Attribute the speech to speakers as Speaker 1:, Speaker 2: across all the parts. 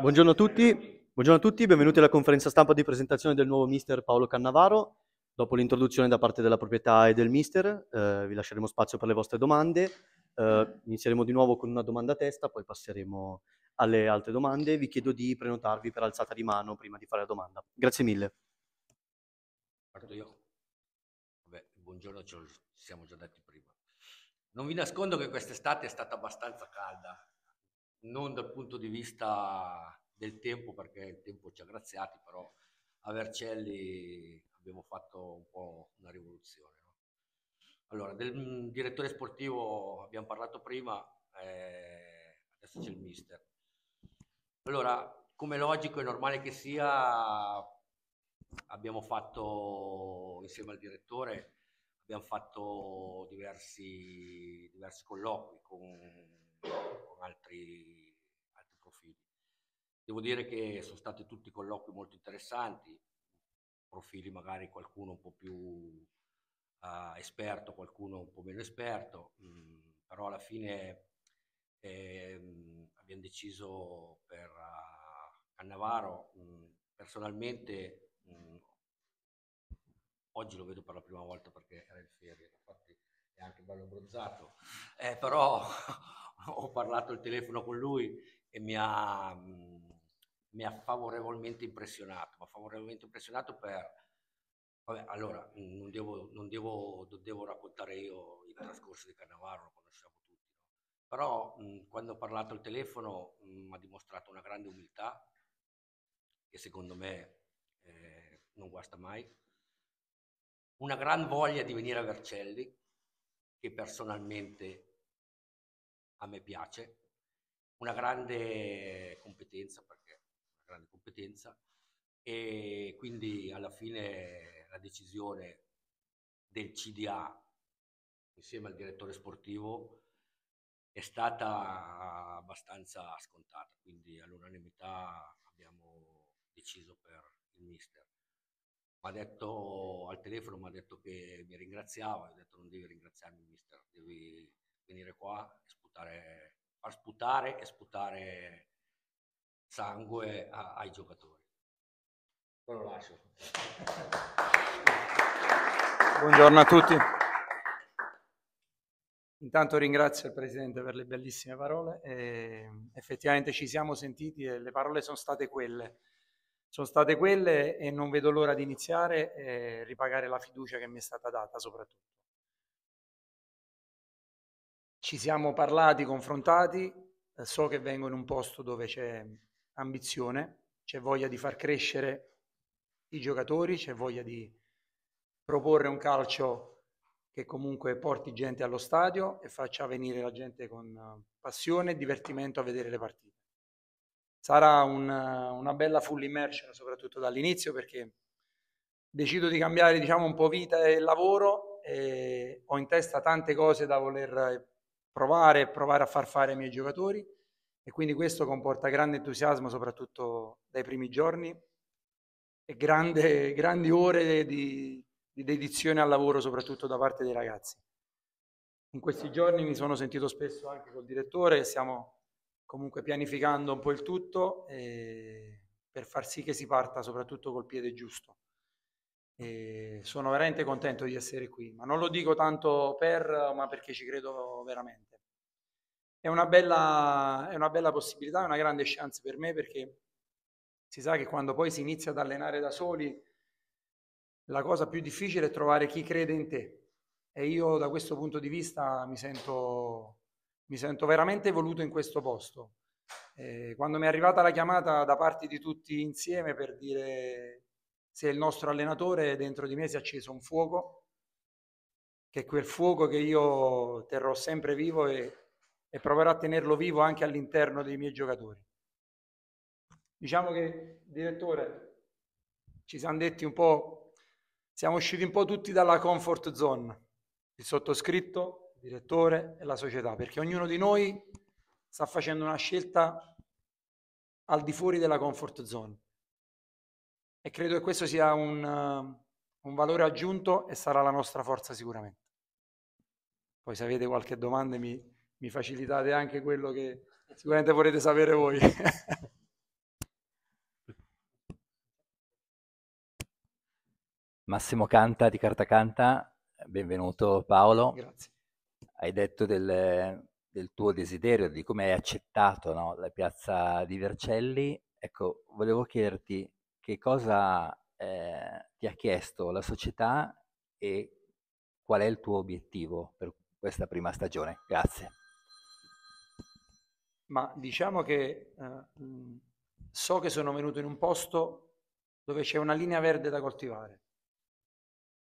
Speaker 1: Buongiorno a tutti, buongiorno a tutti, benvenuti alla conferenza stampa di presentazione del nuovo mister Paolo Cannavaro. Dopo l'introduzione da parte della proprietà e del mister, eh, vi lasceremo spazio per le vostre domande. Eh, inizieremo di nuovo con una domanda a testa, poi passeremo alle altre domande. Vi chiedo di prenotarvi per alzata di mano prima di fare la domanda. Grazie mille.
Speaker 2: Parto io. Buongiorno, ci siamo già detti prima. Non vi nascondo che quest'estate è stata abbastanza calda, non dal punto di vista del tempo, perché il tempo ci ha graziati, però a Vercelli abbiamo fatto un po' una rivoluzione. No? Allora, del mm, direttore sportivo abbiamo parlato prima, eh, adesso c'è il mister. Allora, come logico e normale che sia, abbiamo fatto insieme al direttore, abbiamo fatto diversi, diversi colloqui con con altri, altri profili. Devo dire che sono stati tutti colloqui molto interessanti, profili magari qualcuno un po' più uh, esperto, qualcuno un po' meno esperto, mh, mm, però alla fine eh, abbiamo deciso per uh, Cannavaro, mh, mm, personalmente oggi lo vedo per la prima volta perché era in ferie, infatti è anche bello abbronzato, eh, però ho parlato al telefono con lui e mi ha, mm, mi ha favorevolmente impressionato, ma favorevolmente impressionato per... Vabbè, allora, mm, non devo, non, devo, devo, raccontare io il trascorso di Cannavaro, lo conosciamo tutti, no? però mh, mm, quando ho parlato al telefono mi ha dimostrato una grande umiltà, che secondo me eh, non guasta mai, una gran voglia di venire a Vercelli, che personalmente a me piace, una grande competenza, perché una grande competenza, e quindi alla fine la decisione del CDA insieme al direttore sportivo è stata abbastanza scontata, quindi all'unanimità abbiamo deciso per il mister. Mi ha detto al telefono, mi ha detto che mi ringraziava, ho detto non devi ringraziarmi mister, devi venire qua e sputare, far sputare e sputare sangue a, ai giocatori. Poi lo lascio.
Speaker 3: Buongiorno a tutti. Intanto ringrazio il Presidente per le bellissime parole. E effettivamente ci siamo sentiti e le parole sono state quelle. Sono state quelle e non vedo l'ora di iniziare e ripagare la fiducia che mi è stata data soprattutto. Ci siamo parlati, confrontati, eh, so che vengo in un posto dove c'è ambizione, c'è voglia di far crescere i giocatori, c'è voglia di proporre un calcio che comunque porti gente allo stadio e faccia venire la gente con eh, passione e divertimento a vedere le partite. Sarà un, una bella full immersion soprattutto dall'inizio perché decido di cambiare diciamo un po' vita e lavoro e ho in testa tante cose da voler provare e provare a far fare ai miei giocatori e quindi questo comporta grande entusiasmo soprattutto dai primi giorni e grande, grandi ore di, di dedizione al lavoro soprattutto da parte dei ragazzi. In questi giorni mi sono sentito spesso anche col direttore e stiamo comunque pianificando un po' il tutto per far sì che si parta soprattutto col piede giusto. E sono veramente contento di essere qui, ma non lo dico tanto per, ma perché ci credo veramente. È una bella, è una bella possibilità, è una grande chance per me perché si sa che quando poi si inizia ad allenare da soli, la cosa più difficile è trovare chi crede in te. E io da questo punto di vista mi sento, mi sento veramente voluto in questo posto. Eh, quando mi è arrivata la chiamata da parte di tutti insieme per dire se il nostro allenatore dentro di me si è acceso un fuoco, che è quel fuoco che io terrò sempre vivo e, e proverò a tenerlo vivo anche all'interno dei miei giocatori. Diciamo che, direttore, ci siamo detti un po', siamo usciti un po' tutti dalla comfort zone, il sottoscritto, direttore e la società, perché ognuno di noi sta facendo una scelta al di fuori della comfort zone. E credo che questo sia un, un valore aggiunto e sarà la nostra forza sicuramente. Poi se avete qualche domanda mi, mi facilitate anche quello che sicuramente vorrete sapere voi.
Speaker 4: Massimo Canta di Carta Canta, benvenuto Paolo.
Speaker 3: Grazie.
Speaker 4: Hai detto del, del tuo desiderio, di come hai accettato no, la piazza di Vercelli. Ecco, volevo chiederti che cosa eh, ti ha chiesto la società e qual è il tuo obiettivo per questa prima stagione. Grazie.
Speaker 3: Ma diciamo che eh, so che sono venuto in un posto dove c'è una linea verde da coltivare,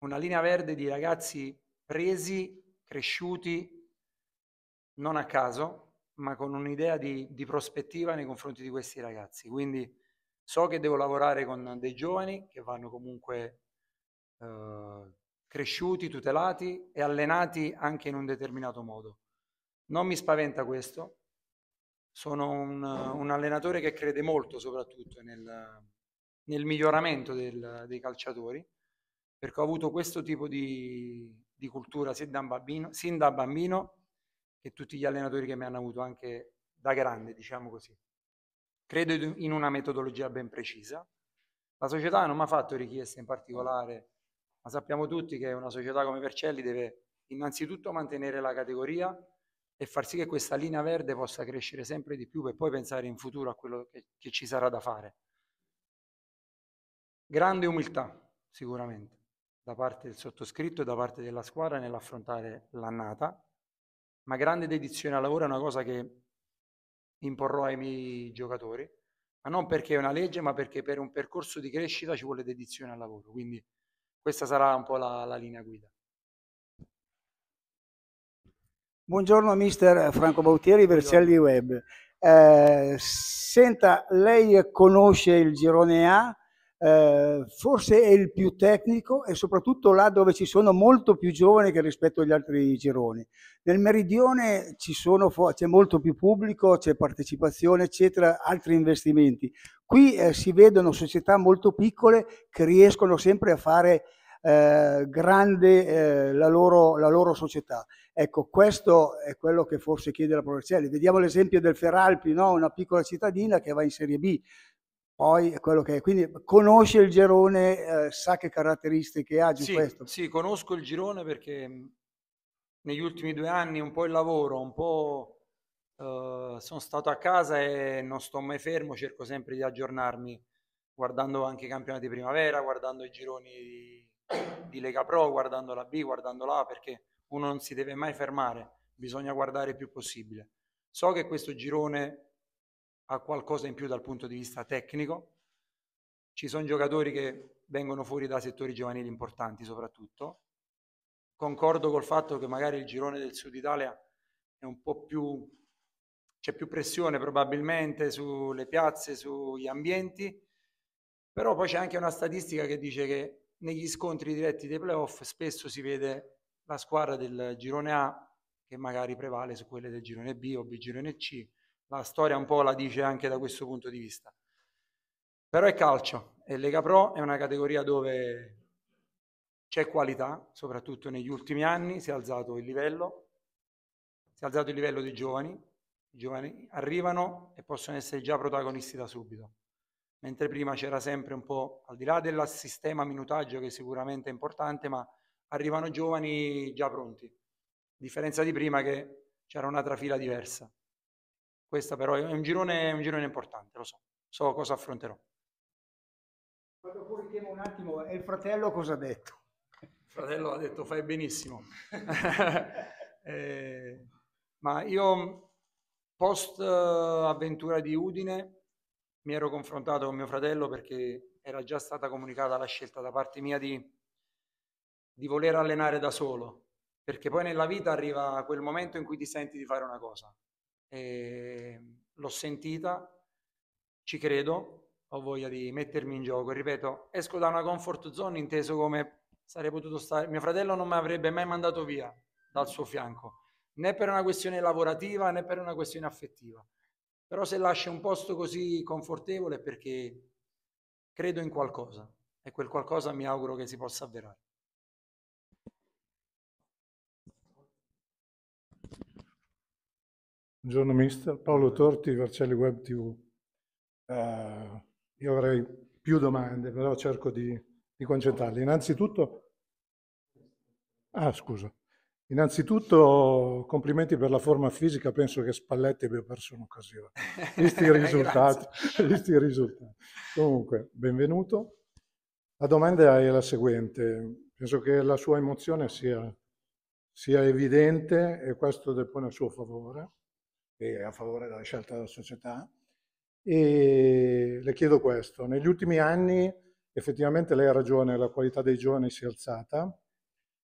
Speaker 3: una linea verde di ragazzi presi, cresciuti, non a caso, ma con un'idea di, di prospettiva nei confronti di questi ragazzi. Quindi so che devo lavorare con dei giovani che vanno comunque eh, cresciuti, tutelati e allenati anche in un determinato modo. Non mi spaventa questo, sono un, un allenatore che crede molto soprattutto nel, nel miglioramento del, dei calciatori, perché ho avuto questo tipo di, di cultura sin da, bambino, sin da bambino e tutti gli allenatori che mi hanno avuto anche da grande, diciamo così. Credo in una metodologia ben precisa. La società non mi ha fatto richieste in particolare, ma sappiamo tutti che una società come Vercelli deve innanzitutto mantenere la categoria e far sì che questa linea verde possa crescere sempre di più per poi pensare in futuro a quello che, che ci sarà da fare. Grande umiltà, sicuramente, da parte del sottoscritto e da parte della squadra nell'affrontare l'annata ma grande dedizione al lavoro è una cosa che imporrò ai miei giocatori, ma non perché è una legge, ma perché per un percorso di crescita ci vuole dedizione al lavoro. Quindi questa sarà un po' la, la linea guida.
Speaker 5: Buongiorno mister Franco Bautieri, Vercelli Web. Eh, senta, lei conosce il girone A, eh, forse è il più tecnico e soprattutto là dove ci sono molto più giovani che rispetto agli altri gironi. Nel meridione c'è molto più pubblico, c'è partecipazione, eccetera, altri investimenti. Qui eh, si vedono società molto piccole che riescono sempre a fare eh, grande eh, la, loro, la, loro, società. Ecco, questo è quello che forse chiede la Provercelli. Vediamo l'esempio del Feralpi, no? una piccola cittadina che va in Serie B, poi è quello che è. Quindi conosce il girone, eh, sa che caratteristiche ha
Speaker 3: sì,
Speaker 5: questo.
Speaker 3: Sì, conosco il girone perché mm, negli ultimi due anni un po' il lavoro, un po' eh, sono stato a casa e non sto mai fermo, cerco sempre di aggiornarmi guardando anche i campionati di primavera, guardando i gironi di, di Lega Pro, guardando la B, guardando l'A, perché uno non si deve mai fermare, bisogna guardare il più possibile. So che questo girone ha qualcosa in più dal punto di vista tecnico. Ci sono giocatori che vengono fuori da settori giovanili importanti soprattutto. Concordo col fatto che magari il girone del sud Italia è un po' più c'è più pressione probabilmente sulle piazze, sugli ambienti, però poi c'è anche una statistica che dice che negli scontri diretti dei playoff spesso si vede la squadra del girone A che magari prevale su quelle del girone B o B girone C la storia un po' la dice anche da questo punto di vista. Però è calcio e Lega Pro è una categoria dove c'è qualità, soprattutto negli ultimi anni, si è alzato il livello, si è alzato il livello dei giovani, i giovani arrivano e possono essere già protagonisti da subito, mentre prima c'era sempre un po', al di là del sistema minutaggio che sicuramente è importante, ma arrivano giovani già pronti, a differenza di prima che c'era una trafila diversa. Questa però è un girone, un girone importante, lo so, so cosa affronterò.
Speaker 5: Quando poi richiamo un attimo, e il fratello cosa ha detto?
Speaker 3: Il fratello ha detto fai benissimo. eh, ma io post eh, avventura di Udine mi ero confrontato con mio fratello perché era già stata comunicata la scelta da parte mia di, di voler allenare da solo, perché poi nella vita arriva quel momento in cui ti senti di fare una cosa l'ho sentita, ci credo, ho voglia di mettermi in gioco. Ripeto, esco da una comfort zone inteso come sarei potuto stare. Mio fratello non mi avrebbe mai mandato via dal suo fianco, né per una questione lavorativa né per una questione affettiva. Però se lascia un posto così confortevole è perché credo in qualcosa e quel qualcosa mi auguro che si possa avverare.
Speaker 6: Buongiorno mister, Paolo Torti, Vercelli Web TV. Uh, io avrei più domande, però cerco di, di concentrarle. Innanzitutto, ah scusa, innanzitutto complimenti per la forma fisica, penso che Spalletti abbia perso un'occasione. Visti i risultati, visti i risultati. Comunque, benvenuto. La domanda è la seguente, penso che la sua emozione sia, sia evidente e questo depone a suo favore e a favore della scelta della società. E le chiedo questo, negli ultimi anni effettivamente lei ha ragione, la qualità dei giovani si è alzata,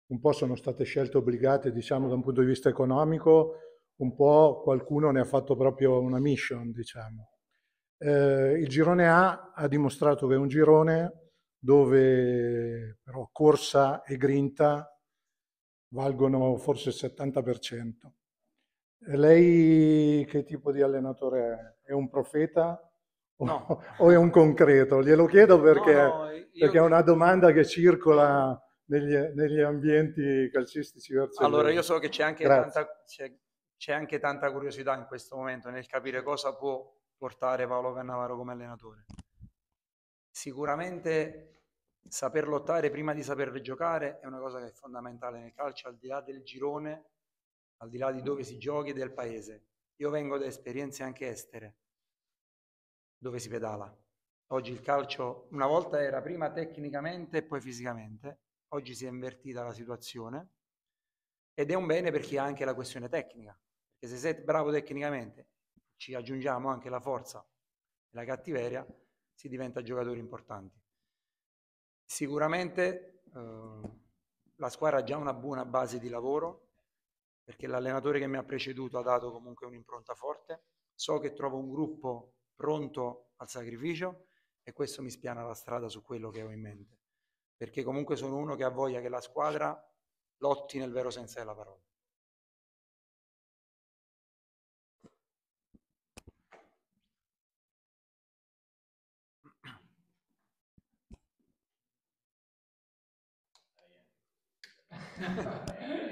Speaker 6: un po' sono state scelte obbligate diciamo da un punto di vista economico, un po' qualcuno ne ha fatto proprio una mission diciamo. Eh, il girone A ha dimostrato che è un girone dove però corsa e grinta valgono forse il 70%. Lei che tipo di allenatore è? È un profeta no. o è un concreto? Glielo chiedo perché, no, no, io... perché, è una domanda che circola negli, negli ambienti calcistici
Speaker 3: Allora, io so che c'è anche, tanta, c'è, c'è anche tanta curiosità in questo momento nel capire cosa può portare Paolo Cannavaro come allenatore. Sicuramente saper lottare prima di saper giocare è una cosa che è fondamentale nel calcio, al di là del girone al di là di dove si giochi del paese. Io vengo da esperienze anche estere, dove si pedala. Oggi il calcio una volta era prima tecnicamente e poi fisicamente, oggi si è invertita la situazione ed è un bene per chi ha anche la questione tecnica, perché se sei bravo tecnicamente, ci aggiungiamo anche la forza e la cattiveria, si diventa giocatori importanti. Sicuramente eh, la squadra ha già una buona base di lavoro, perché l'allenatore che mi ha preceduto ha dato comunque un'impronta forte. So che trovo un gruppo pronto al sacrificio e questo mi spiana la strada su quello che ho in mente, perché comunque sono uno che ha voglia che la squadra lotti nel vero senso della parola.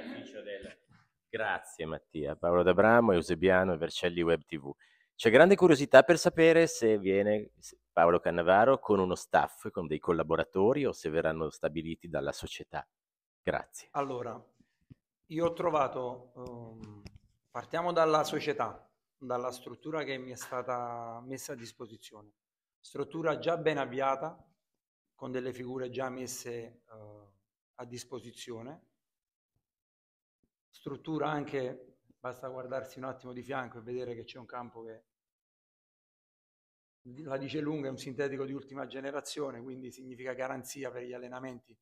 Speaker 7: Grazie Mattia, Paolo D'Abramo, Eusebiano e Vercelli Web TV. C'è grande curiosità per sapere se viene Paolo Cannavaro con uno staff, con dei collaboratori o se verranno stabiliti dalla società. Grazie.
Speaker 3: Allora, io ho trovato, um, partiamo dalla società, dalla struttura che mi è stata messa a disposizione. Struttura già ben avviata, con delle figure già messe uh, a disposizione struttura anche, basta guardarsi un attimo di fianco e vedere che c'è un campo che la dice lunga, è un sintetico di ultima generazione, quindi significa garanzia per gli allenamenti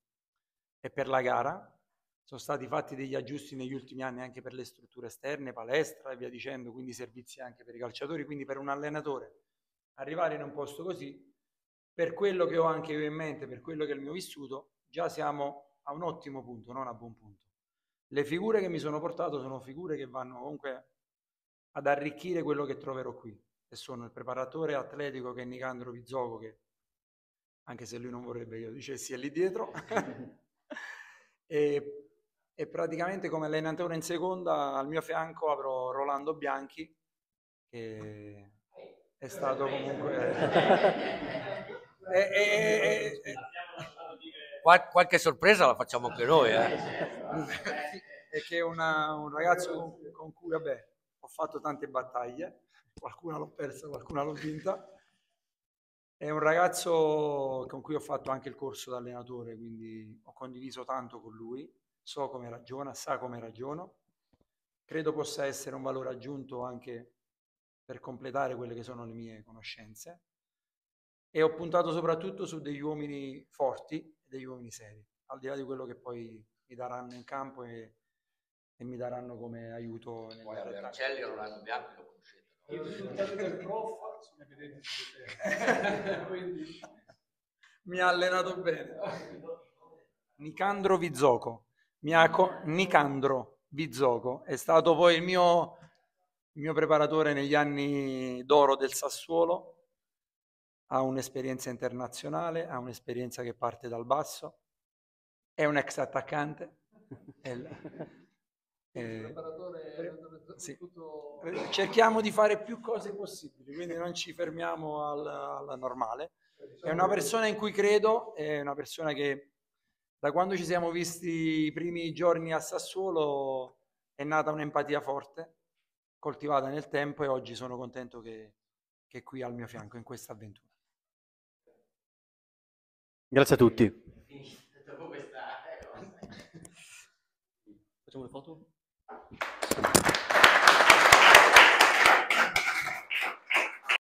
Speaker 3: e per la gara. Sono stati fatti degli aggiusti negli ultimi anni anche per le strutture esterne, palestra e via dicendo, quindi servizi anche per i calciatori, quindi per un allenatore arrivare in un posto così, per quello che ho anche io in mente, per quello che è il mio vissuto, già siamo a un ottimo punto, non a buon punto. Le figure che mi sono portato sono figure che vanno comunque ad arricchire quello che troverò qui. E sono il preparatore atletico che è Nicandro Vizzoco che anche se lui non vorrebbe che io dicessi è lì dietro. E, e, praticamente come allenatore in seconda al mio fianco avrò Rolando Bianchi che è stato comunque è, è,
Speaker 2: Qual- qualche sorpresa la facciamo anche noi. Eh.
Speaker 3: è che una, un ragazzo con, con, cui vabbè, ho fatto tante battaglie, qualcuna l'ho persa, qualcuna l'ho vinta. È un ragazzo con cui ho fatto anche il corso da allenatore, quindi ho condiviso tanto con lui, so come ragiona, sa come ragiono. Credo possa essere un valore aggiunto anche per completare quelle che sono le mie conoscenze. E ho puntato soprattutto su degli uomini forti, degli uomini seri, al di là di quello che poi mi daranno in campo e, e mi daranno come aiuto.
Speaker 2: Poi a Vercelli o Rolando Bianchi lo conoscete. No?
Speaker 3: I risultati del prof sono evidenti su Quindi mi ha allenato bene. Nicandro Vizzoco. Mi ha co- Nicandro Vizzoco è stato poi il mio, il mio preparatore negli anni d'oro del Sassuolo ha un'esperienza internazionale, ha un'esperienza che parte dal basso, è un ex attaccante. Eh, sì. Cerchiamo di fare più cose possibili, quindi non ci fermiamo al, alla normale. È una persona in cui credo, è una persona che da quando ci siamo visti i primi giorni a Sassuolo è nata un'empatia forte, coltivata nel tempo e oggi sono contento che, che è qui al mio fianco in questa avventura.
Speaker 1: Grazie a tutti. Facciamo le foto?